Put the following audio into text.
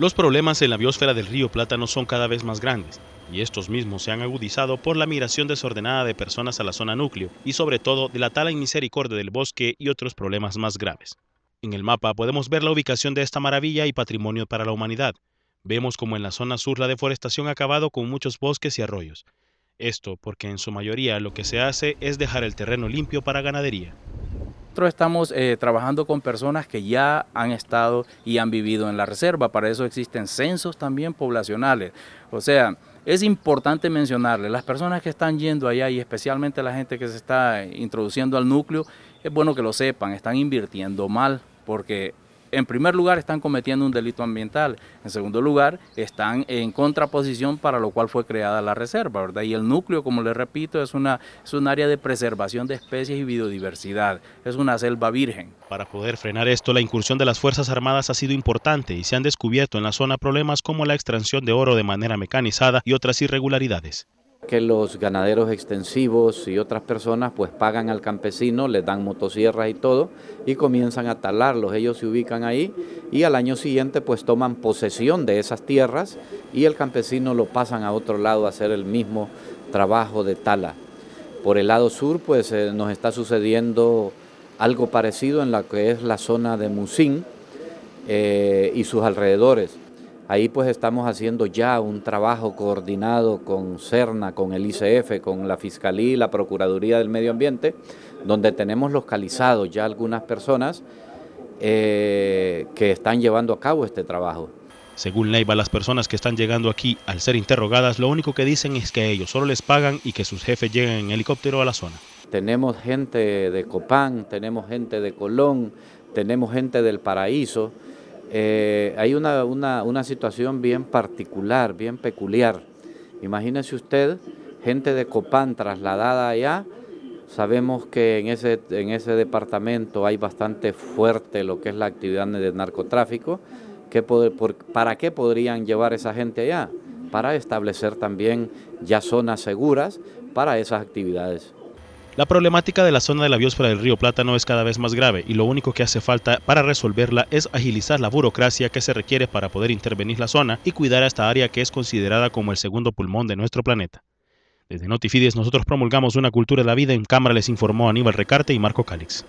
Los problemas en la biosfera del río Plátano son cada vez más grandes, y estos mismos se han agudizado por la migración desordenada de personas a la zona núcleo y sobre todo de la tala misericordia del bosque y otros problemas más graves. En el mapa podemos ver la ubicación de esta maravilla y patrimonio para la humanidad. Vemos como en la zona sur la deforestación ha acabado con muchos bosques y arroyos. Esto porque en su mayoría lo que se hace es dejar el terreno limpio para ganadería. Nosotros estamos eh, trabajando con personas que ya han estado y han vivido en la reserva, para eso existen censos también poblacionales. O sea, es importante mencionarle, las personas que están yendo allá y especialmente la gente que se está introduciendo al núcleo, es bueno que lo sepan, están invirtiendo mal, porque en primer lugar están cometiendo un delito ambiental, en segundo lugar están en contraposición para lo cual fue creada la reserva, ¿verdad? Y el núcleo, como les repito, es, una, es un área de preservación de especies y biodiversidad, es una selva virgen. Para poder frenar esto, la incursión de las Fuerzas Armadas ha sido importante y se han descubierto en la zona problemas como la extracción de oro de manera mecanizada y otras irregularidades que los ganaderos extensivos y otras personas pues pagan al campesino, les dan motosierras y todo y comienzan a talarlos. Ellos se ubican ahí y al año siguiente pues toman posesión de esas tierras y el campesino lo pasan a otro lado a hacer el mismo trabajo de tala. Por el lado sur pues eh, nos está sucediendo algo parecido en la que es la zona de Musín eh, y sus alrededores. Ahí pues estamos haciendo ya un trabajo coordinado con CERNA, con el ICF, con la Fiscalía y la Procuraduría del Medio Ambiente, donde tenemos localizados ya algunas personas eh, que están llevando a cabo este trabajo. Según Leiva, las personas que están llegando aquí, al ser interrogadas, lo único que dicen es que ellos solo les pagan y que sus jefes lleguen en helicóptero a la zona. Tenemos gente de Copán, tenemos gente de Colón, tenemos gente del Paraíso, eh, hay una, una, situación bien particular, bien peculiar. Imagínese usted, gente de Copán trasladada allá, sabemos que en ese, en ese departamento hay bastante fuerte lo que es la actividad de narcotráfico. ¿Para qué podrían llevar esa gente allá? Para establecer también ya zonas seguras para esas actividades. La problemática de la zona de la biosfera del río Plátano es cada vez más grave y lo único que hace falta para resolverla es agilizar la burocracia que se requiere para poder intervenir la zona y cuidar a esta área que es considerada como el segundo pulmón de nuestro planeta. Desde Notifides nosotros promulgamos una cultura de la vida. En cámara les informó Aníbal Recarte y Marco Cálix.